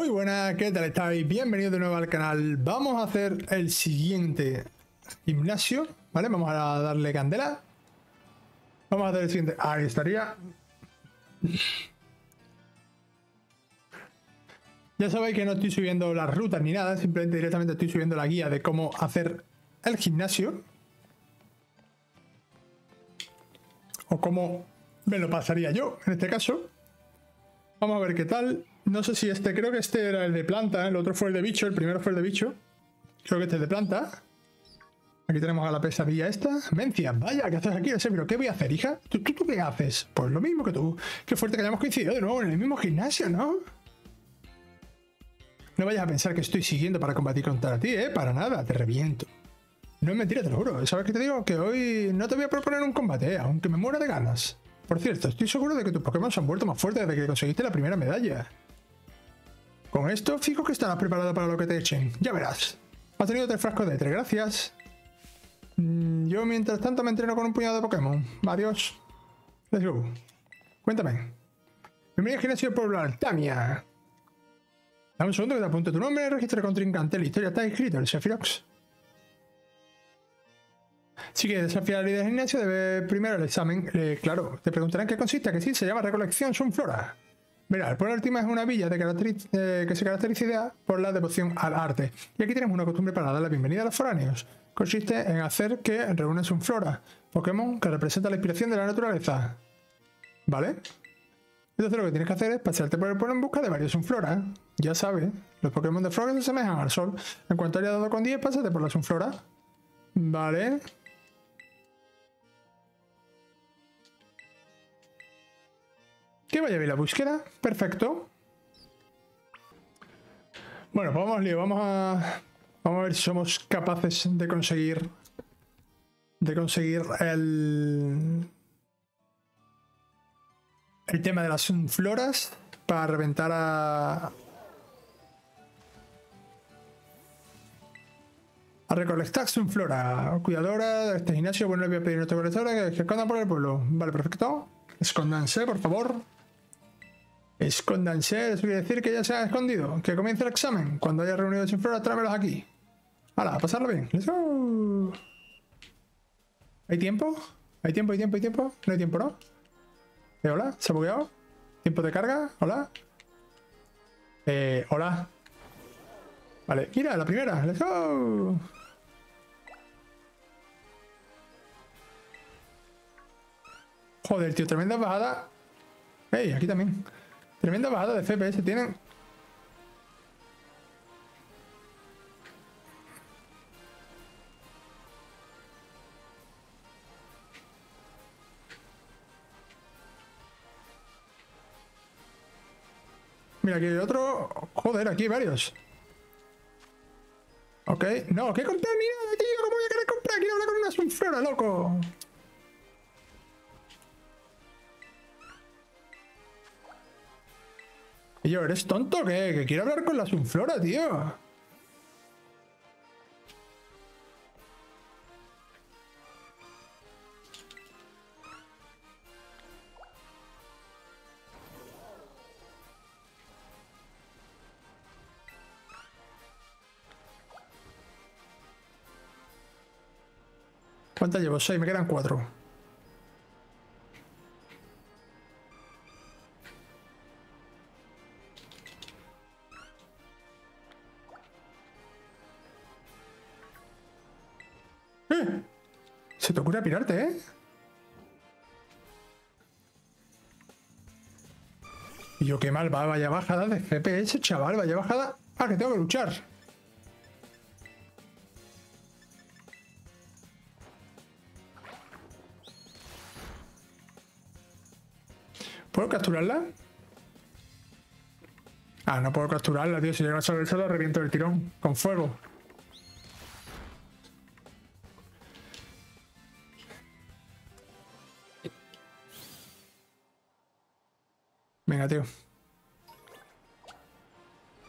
Muy buenas, ¿qué tal estáis? Bienvenidos de nuevo al canal. Vamos a hacer el siguiente gimnasio, ¿vale? Vamos a darle candela. Vamos a hacer el siguiente... Ahí estaría. Ya sabéis que no estoy subiendo las rutas ni nada, simplemente directamente estoy subiendo la guía de cómo hacer el gimnasio. O cómo me lo pasaría yo, en este caso. Vamos a ver qué tal. No sé si este, creo que este era el de planta, el otro fue el de bicho, el primero fue el de bicho. Creo que este es de planta. Aquí tenemos a la pesadilla esta. Mencia, vaya, ¿qué haces aquí? pero ¿qué voy a hacer, hija? ¿Tú, ¿Tú, qué haces? Pues lo mismo que tú. Qué fuerte que hayamos coincidido de nuevo en el mismo gimnasio, ¿no? No vayas a pensar que estoy siguiendo para combatir contra ti, ¿eh? Para nada, te reviento. No es mentira, te lo juro. ¿Sabes qué te digo? Que hoy no te voy a proponer un combate, ¿eh? aunque me muera de ganas. Por cierto, estoy seguro de que tus Pokémon se han vuelto más fuertes desde que conseguiste la primera medalla. Con esto, fijo que estarás preparado para lo que te echen. Ya verás. Has tenido tres frascos de tres, gracias. Mm, yo, mientras tanto, me entreno con un puñado de Pokémon. Adiós. Let's go. Cuéntame. Bienvenido al gimnasio pueblo Altamia. Dame un segundo que te apunte tu nombre, registro contrincante. La historia está escrito, el Sephirox. Si quieres desafiar al líder de gimnasio, debe primero el examen. Eh, claro, te preguntarán qué consiste, que sí, se llama recolección Sunflora. Verá, el pueblo última es una villa de eh, que se caracteriza por la devoción al arte. Y aquí tenemos una costumbre para dar la bienvenida a los foráneos. Consiste en hacer que reúnes un flora, Pokémon que representa la inspiración de la naturaleza. ¿Vale? Entonces lo que tienes que hacer es pasearte por el pueblo en busca de varios Sunflora. Ya sabes, los Pokémon de flora se asemejan al sol. En cuanto hayas dado con 10, pásate por la Sunflora. Vale. Que vaya bien la búsqueda. Perfecto. Bueno, pues vamos, lío. Vamos a... Vamos a ver si somos capaces de conseguir... De conseguir el... El tema de las floras para reventar a... A recolectar flora. Cuidadora de este gimnasio. Bueno, le voy a pedir a nuestra colectora que escondan por el pueblo. Vale, perfecto. Escóndanse, por favor. Escóndanse, eso quiere decir que ya se ha escondido. Que comience el examen. Cuando haya reunido sin flora, tráemelos aquí. Hala, a pasarlo bien. ¿Hay tiempo? ¿Hay tiempo, hay tiempo, hay tiempo? No hay tiempo, ¿no? ¿Eh, hola? ¿Se ha bugueado? ¿Tiempo de carga? ¿Hola? Eh, hola. Vale, mira, la primera. Let's go. Joder, tío, tremenda bajada. Ey, aquí también. Tremenda bajada de FPS tienen. Mira, aquí hay otro... Joder, aquí hay varios. Ok. No, ¿qué comprar ni nada, tío? ¿Cómo voy a querer comprar? Quiero hablar con una sunflora, loco. Y yo, ¿eres tonto qué? Que quiero hablar con la Sunflora, tío. ¿Cuántas llevo? Seis, me quedan cuatro. Se te ocurre pirarte, ¿eh? Y yo, qué mal va, vaya bajada de FPS, chaval, vaya bajada. Ah, que tengo que luchar. ¿Puedo capturarla? Ah, no puedo capturarla, tío. Si llega a salir solo, reviento el tirón. Con fuego.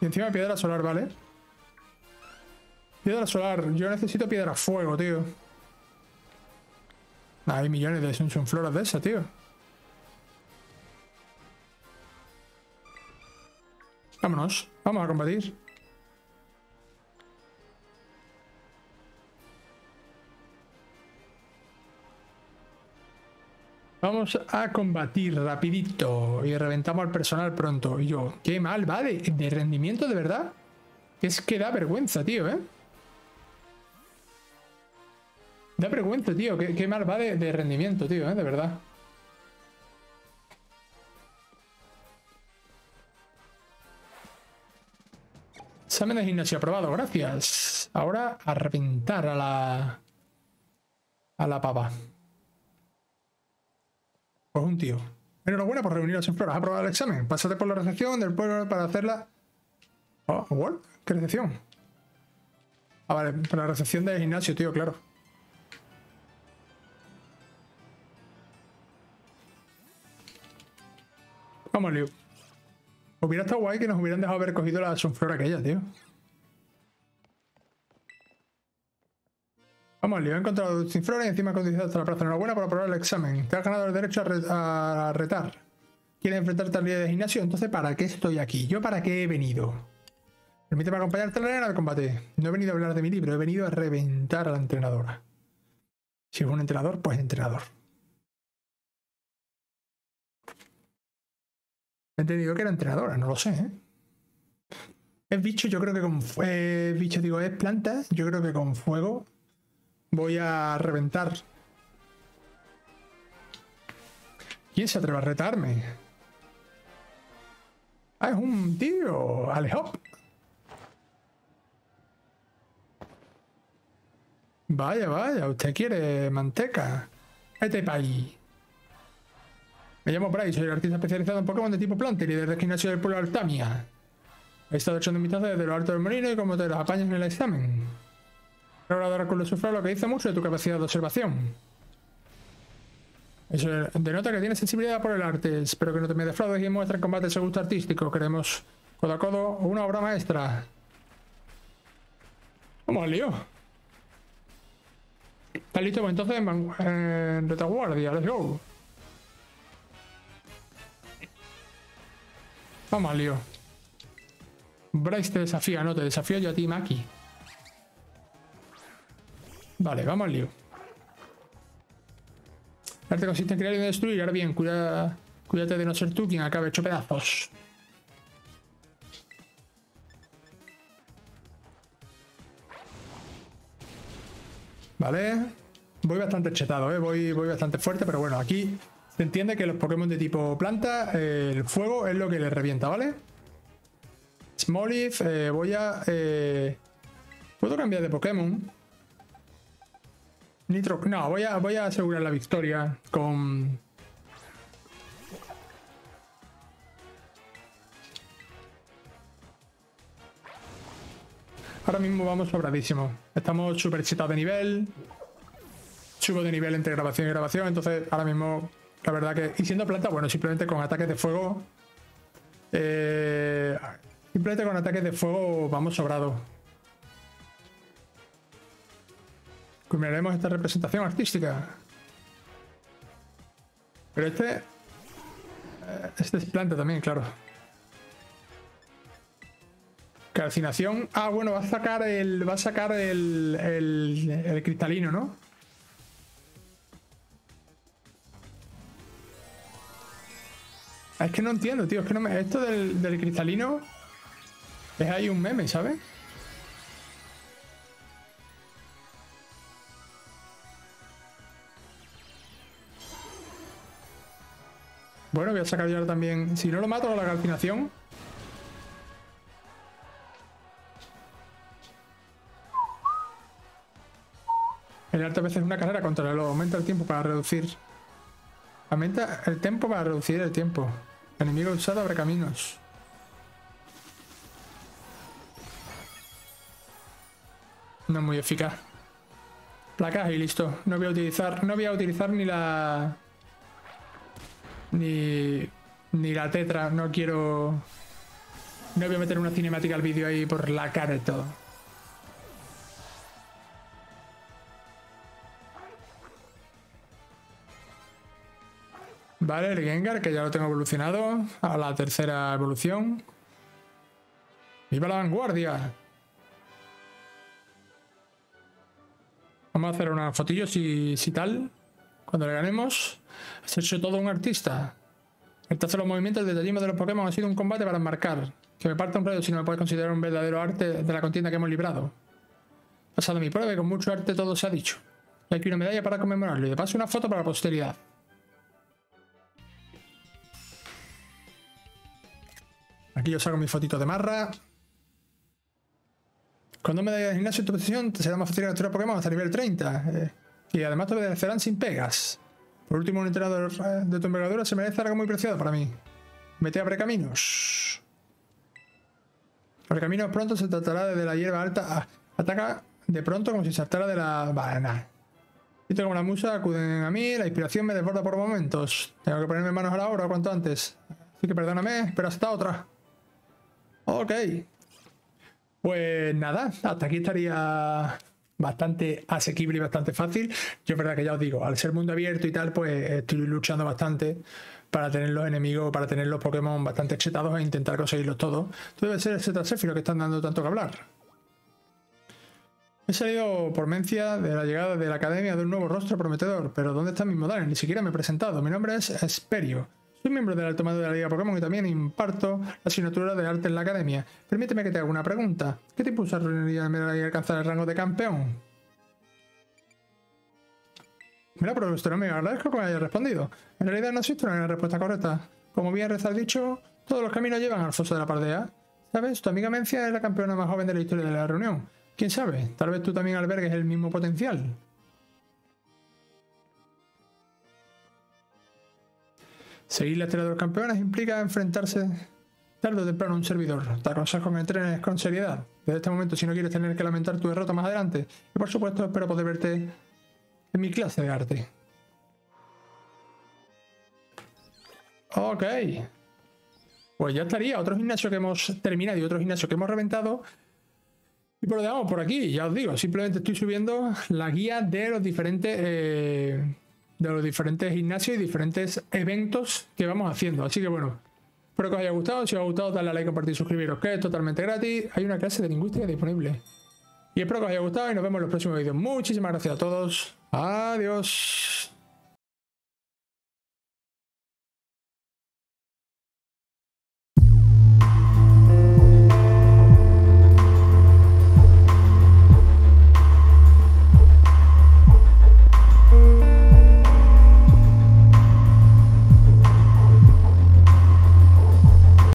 Y encima piedra solar, ¿vale? Piedra solar. Yo necesito piedra fuego, tío. hay millones de Sunshine Floras de esa, tío. Vámonos, vamos a combatir. Vamos a combatir rapidito y reventamos al personal pronto. Y yo, qué mal va de, rendimiento de verdad. Es que da vergüenza, tío, ¿eh? Da vergüenza, tío. Qué, mal va de, rendimiento, tío, ¿eh? De verdad. Examen de gimnasio aprobado, gracias. Ahora a reventar a la... A la pava. Pues un tío. Enhorabuena por reunirnos en Flora. ¿Has aprobado el examen? Pásate por la recepción del pueblo para hacerla... Oh, ¿what? ¿Qué recepción? Ah, vale, para la recepción del gimnasio, tío, claro. Vamos, Liu. Hubiera estado guay que nos hubieran dejado haber cogido la sunflor aquella, tío. Vamos, Liu. He encontrado sunflora y encima condicionado hasta la plaza. Enhorabuena por aprobar el examen. Te has ganado el derecho a, retar. ¿Quieres enfrentarte al líder de gimnasio? Entonces, ¿para qué estoy aquí? ¿Yo para qué he venido? Permíteme acompañarte a la arena de combate. No he venido a hablar de mi libro, he venido a reventar a la entrenadora. Si es un entrenador, pues entrenador. He entendido que era entrenadora, no lo sé, ¿eh? Es bicho, yo creo que con fue bicho, digo, es planta. Yo creo que con fuego voy a reventar. ¿Quién se atreve a retarme? Ah, es un tío. Alejop. Vaya, vaya, usted quiere manteca. Este país. Me llamo Bryce, soy artista especializado en Pokémon de tipo planta y líder del gimnasio del pueblo Altamia. He estado echando vistazo desde lo alto del molino y cómo te las apañas en el examen. Logrado con sufrir lo que dice mucho de tu capacidad de observación. Eso denota que tienes sensibilidad por el arte. Espero que no te me defraudes y muestres combate ese gusto artístico. Queremos codo a codo una obra maestra. Vamos al lío. ¿Estás listo? Pues entonces en retaguardia. Let's go. Vamos al lío. Bryce te desafía, no, te desafío yo a ti, Maki. Vale, vamos al lío. Arte consiste en crear y destruir. Ahora bien, cuídate de no ser tú quien acabe hecho pedazos. Vale. Voy bastante chetado, ¿eh? voy, voy bastante fuerte, pero bueno, aquí se entiende que los Pokémon de tipo planta, el fuego es lo que les revienta, ¿vale? Smoliv, eh, voy a... Eh, ¿Puedo cambiar de Pokémon? Nitro... No, voy a, voy a asegurar la victoria con... Ahora mismo vamos sobradísimo. Estamos súper chetados de nivel. Subo de nivel entre grabación y grabación, entonces ahora mismo la verdad que, y siendo planta, bueno, simplemente con ataques de fuego. Eh, simplemente con ataques de fuego vamos sobrado. Culminaremos esta representación artística. Pero este. Eh, este es planta también, claro. Calcinación. Ah, bueno, va a sacar el. Va a sacar el, el cristalino, ¿no? Es que no entiendo, tío. Es que no me... Esto del, del cristalino es ahí un meme, ¿sabes? Bueno, voy a sacar yo ahora también... Si no lo mato la calcinación... El arte a veces es una carrera contra el Aumenta el tiempo para reducir... Aumenta el tiempo para reducir el tiempo. Enemigo usado abre caminos. No es muy eficaz. Placas y listo. No voy a utilizar. No voy a utilizar ni la. Ni. Ni la tetra. No quiero. No voy a meter una cinemática al vídeo ahí por la cara y todo. Vale, el Gengar, que ya lo tengo evolucionado a la tercera evolución. ¡Viva la vanguardia! Vamos a hacer unas fotillos si, si tal. Cuando le ganemos. Hacerse todo un artista. De los movimientos, el detallismo de los Pokémon ha sido un combate para marcar. Que me parta un rayo si no me puedes considerar un verdadero arte de la contienda que hemos librado. Pasado mi prueba y con mucho arte todo se ha dicho. Y aquí una medalla para conmemorarlo y de paso una foto para la posteridad. Aquí yo saco mi fotito de marra. Cuando me medallas de gimnasio en tu posición, te será más fácil capturar Pokémon hasta nivel 30. Eh, y además te obedecerán sin pegas. Por último, un entrenador eh, de tu envergadura se merece algo muy preciado para mí. Mete a Precaminos. Precaminos pronto se tratará desde la hierba alta. Ah, ataca de pronto como si saltara de la... Nada. Visto como la musa acuden a mí, la inspiración me desborda por momentos. Tengo que ponerme manos a la obra cuanto antes. Así que perdóname, pero hasta otra. Ok. Pues nada, hasta aquí estaría bastante asequible y bastante fácil. Yo es verdad que ya os digo, al ser mundo abierto y tal, pues estoy luchando bastante para tener los enemigos, para tener los Pokémon bastante excitados e intentar conseguirlos todos. Esto debe ser ese Trasefiro que están dando tanto que hablar. He salido por mencia de la llegada de la academia de un nuevo rostro prometedor, pero ¿dónde están mis modales? Ni siquiera me he presentado. Mi nombre es Esperio. Soy miembro del alto mando de la Liga Pokémon y también imparto la asignatura de arte en la academia. Permíteme que te haga una pregunta. ¿Qué te impulsa a alcanzar el rango de campeón? Mira, profesor, me agradezco que me haya respondido. En realidad no existe una respuesta correcta. Como bien Reza dicho, todos los caminos llevan al foso de la pardea. ¿Sabes? Tu amiga Mencia es la campeona más joven de la historia de la reunión. ¿Quién sabe? Tal vez tú también albergues el mismo potencial. Seguir la estrella de los campeones implica enfrentarse tarde o temprano a un servidor. Te aconsejo que entrenes con seriedad. Desde este momento, si no quieres tener que lamentar tu derrota más adelante. Y por supuesto, espero poder verte en mi clase de arte. Ok. Pues ya estaría. Otro gimnasio que hemos terminado y otro gimnasio que hemos reventado. Y por lo demás, por aquí, ya os digo, simplemente estoy subiendo la guía de los diferentes eh, de los diferentes gimnasios y diferentes eventos que vamos haciendo. Así que bueno, espero que os haya gustado. Si os ha gustado, dale a like, compartir suscribiros, que es totalmente gratis. Hay una clase de lingüística disponible. Y espero que os haya gustado y nos vemos en los próximos vídeos. Muchísimas gracias a todos. Adiós.